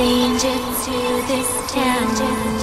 danger to this town. Danger.